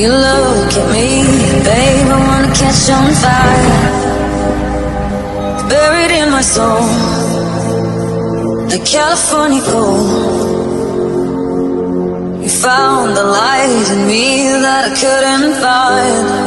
You look at me, babe, I wanna catch on fire. Buried in my soul, like California gold. You found the light in me that I couldn't find.